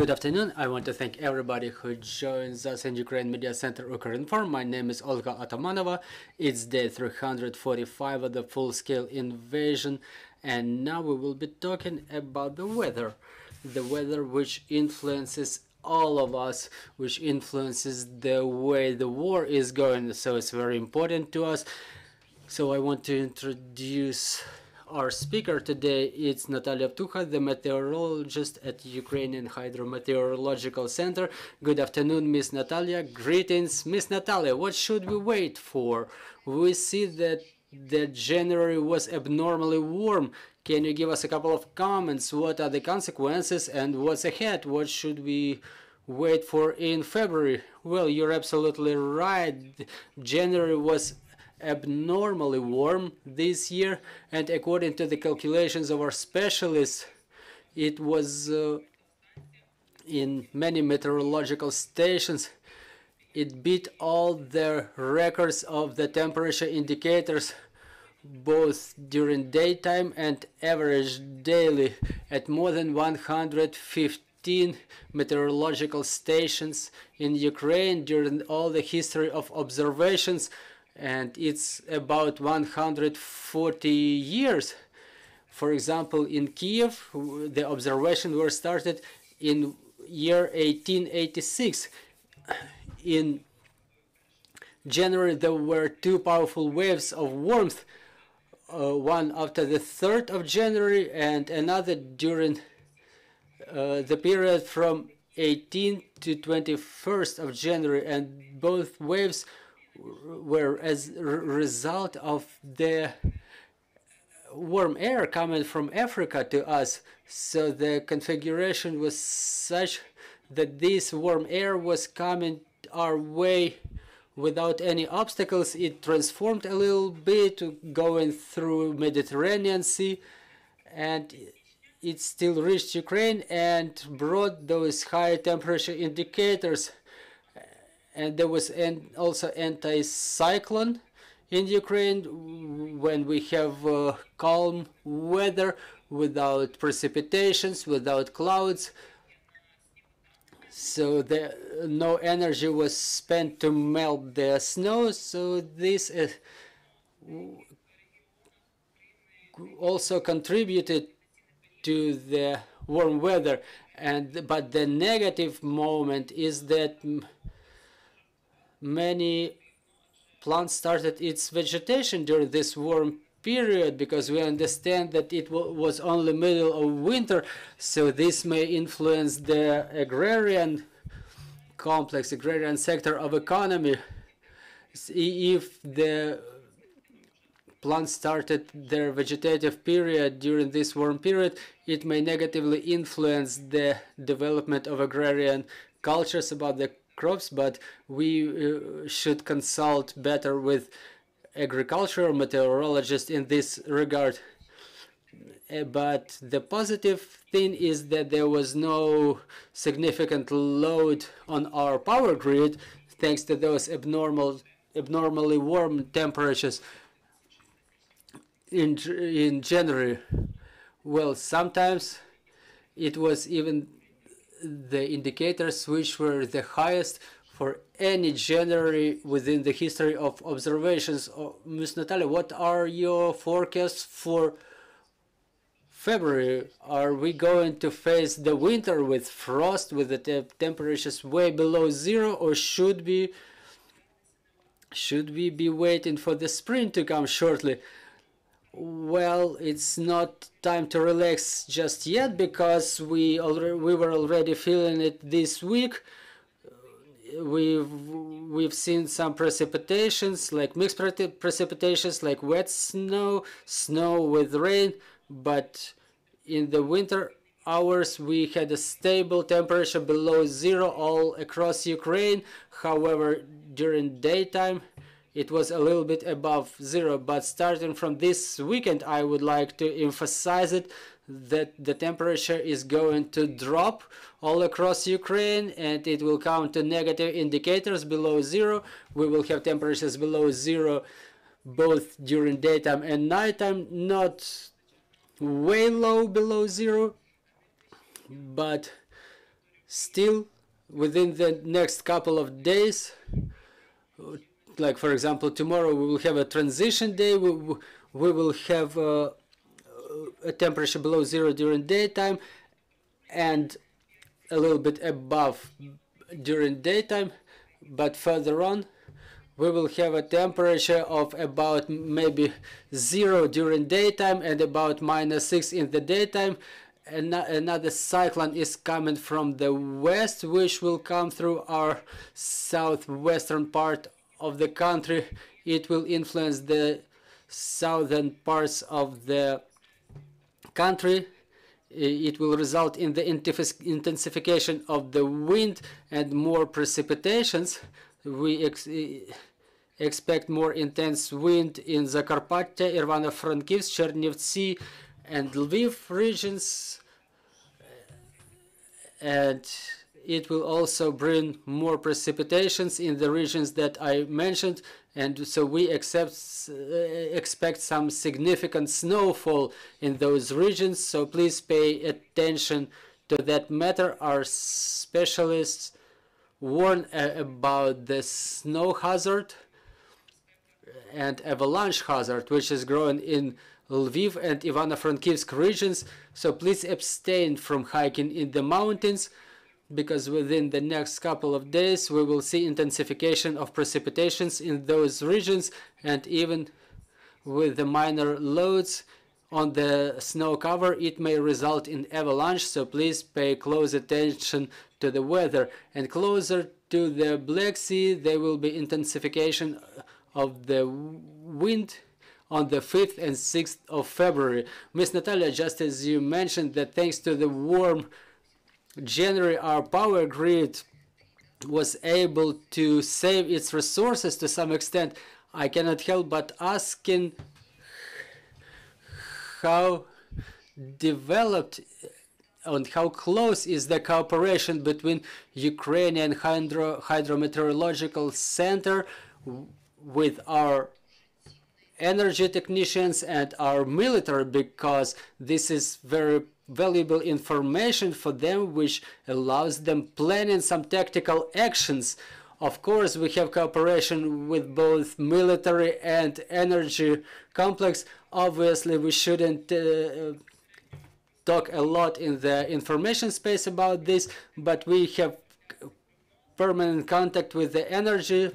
Good afternoon. I want to thank everybody who joins us in Ukraine Media Center Ukrinform. My name is Olga Atamanova. It's day 345 of the full-scale invasion, and now we will be talking about the weather. The weather which influences all of us, which influences the way the war is going. So it's very important to us. So I want to introduce our speaker today is Natalia Ptukha, the meteorologist at Ukrainian Hydrometeorological Center. Good afternoon, Miss Natalia. Greetings, Miss Natalia. What should we wait for? We see that the January was abnormally warm. Can you give us a couple of comments? What are the consequences and what's ahead? What should we wait for in February? Well, you're absolutely right. January was abnormally warm this year and according to the calculations of our specialists it was uh, in many meteorological stations it beat all the records of the temperature indicators both during daytime and average daily at more than 115 meteorological stations in Ukraine during all the history of observations and it's about 140 years. For example, in Kiev, the observation were started in year 1886. In January, there were two powerful waves of warmth, uh, one after the 3rd of January and another during uh, the period from 18 to 21st of January, and both waves were as a result of the warm air coming from Africa to us. So the configuration was such that this warm air was coming our way without any obstacles. It transformed a little bit going through Mediterranean Sea and it still reached Ukraine and brought those high temperature indicators and there was an also anti-cyclone in Ukraine when we have uh, calm weather without precipitations, without clouds. So the, no energy was spent to melt the snow. So this uh, also contributed to the warm weather. And but the negative moment is that many plants started its vegetation during this warm period because we understand that it was only middle of winter. So this may influence the agrarian complex agrarian sector of economy. If the plants started their vegetative period during this warm period it may negatively influence the development of agrarian cultures about the crops, but we uh, should consult better with agricultural meteorologists in this regard. Uh, but the positive thing is that there was no significant load on our power grid thanks to those abnormal, abnormally warm temperatures in, in January. Well, sometimes it was even the indicators which were the highest for any January within the history of observations. Oh, Ms. Natalia, what are your forecasts for February? Are we going to face the winter with frost, with the te temperatures way below zero, or should we should we be waiting for the spring to come shortly? Well, it's not time to relax just yet because we already we were already feeling it this week. We've we've seen some precipitations like mixed precipitations like wet snow, snow with rain, but in the winter hours we had a stable temperature below zero all across Ukraine. However, during daytime it was a little bit above zero but starting from this weekend I would like to emphasize it that the temperature is going to drop all across Ukraine and it will come to negative indicators below zero. We will have temperatures below zero both during daytime and nighttime not way low below zero but still within the next couple of days like for example tomorrow we will have a transition day. We, we will have uh, a temperature below zero during daytime and a little bit above during daytime. But further on we will have a temperature of about maybe zero during daytime and about minus six in the daytime. And another cyclone is coming from the west which will come through our southwestern part of the country it will influence the southern parts of the country it will result in the intensification of the wind and more precipitations. We ex expect more intense wind in Zakarpattia, Ivano-Frankivsk, Chernivtsi, and Lviv regions. And it will also bring more precipitations in the regions that I mentioned and so we accept, uh, expect some significant snowfall in those regions. So please pay attention to that matter. Our specialists warn uh, about the snow hazard and avalanche hazard which is growing in Lviv and Ivano-Frankivsk regions. So please abstain from hiking in the mountains because within the next couple of days we will see intensification of precipitations in those regions and even with the minor loads on the snow cover it may result in avalanche so please pay close attention to the weather and closer to the Black Sea there will be intensification of the wind on the 5th and 6th of February. Miss Natalia, just as you mentioned that thanks to the warm January our power grid was able to save its resources to some extent, I cannot help but asking how developed and how close is the cooperation between Ukrainian Hydro Hydrometeorological Center with our energy technicians and our military because this is very valuable information for them which allows them planning some tactical actions. Of course we have cooperation with both military and energy complex. Obviously we shouldn't uh, talk a lot in the information space about this but we have permanent contact with the energy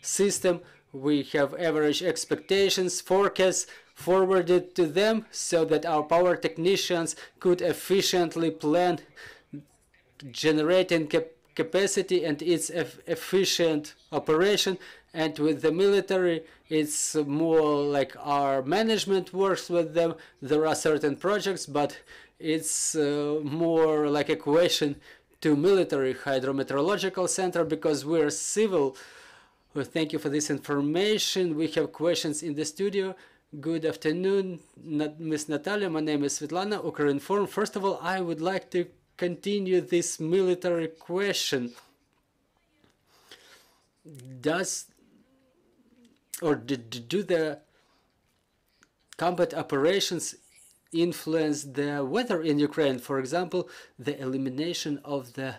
system. We have average expectations forecasts forwarded to them so that our power technicians could efficiently plan generating cap capacity and its efficient operation. And with the military it's more like our management works with them. There are certain projects but it's uh, more like a question to military hydrometeorological center because we're civil. Well, thank you for this information. We have questions in the studio Good afternoon, Miss Natalia. My name is Svetlana, Ukrinform. First of all, I would like to continue this military question. Does or do the combat operations influence the weather in Ukraine? For example, the elimination of the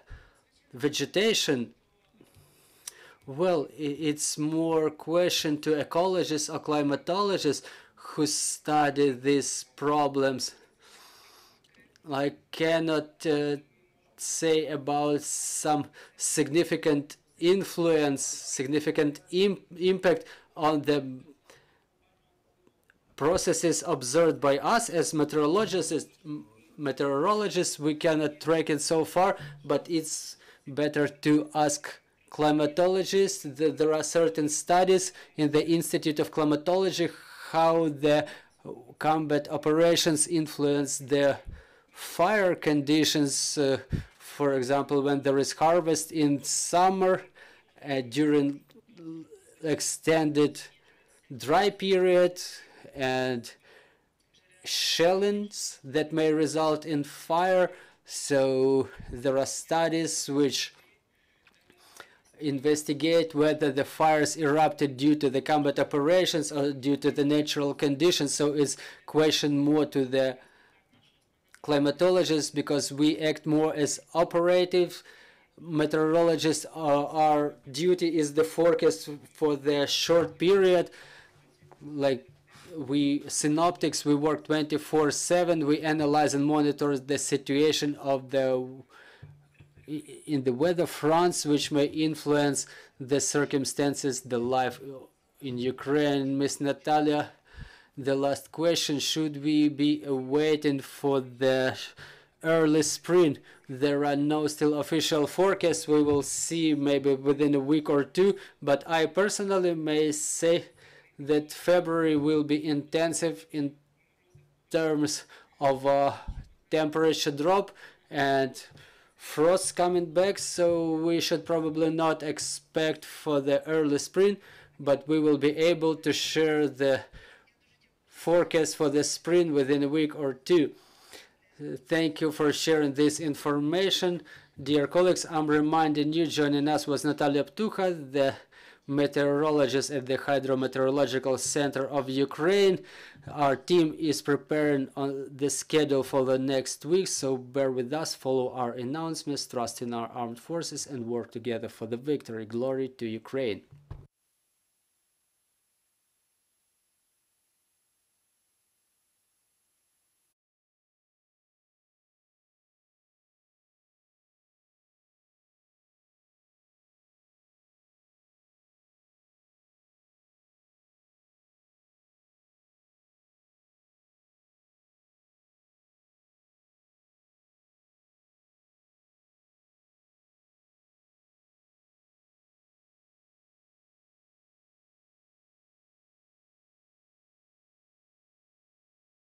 vegetation well, it's more question to ecologists or climatologists who study these problems. I cannot uh, say about some significant influence, significant Im impact on the processes observed by us as meteorologists. Meteorologists, we cannot track it so far, but it's better to ask climatologists. There are certain studies in the Institute of Climatology how the combat operations influence the fire conditions. Uh, for example, when there is harvest in summer uh, during extended dry period and shellings that may result in fire. So there are studies which investigate whether the fires erupted due to the combat operations or due to the natural conditions. So it's question more to the climatologists because we act more as operative. Meteorologists uh, our duty is the forecast for the short period. Like we synoptics we work 24 7 we analyze and monitor the situation of the in the weather fronts which may influence the circumstances the life in ukraine. Miss natalia the last question should we be waiting for the early spring? There are no still official forecasts. We will see maybe within a week or two but i personally may say that February will be intensive in terms of uh, temperature drop and frost coming back so we should probably not expect for the early spring but we will be able to share the forecast for the spring within a week or two. Thank you for sharing this information. Dear colleagues i'm reminding you joining us was natalia Ptukha the meteorologist at the Hydrometeorological Center of Ukraine. Our team is preparing on the schedule for the next week, so bear with us, follow our announcements, trust in our armed forces, and work together for the victory. Glory to Ukraine.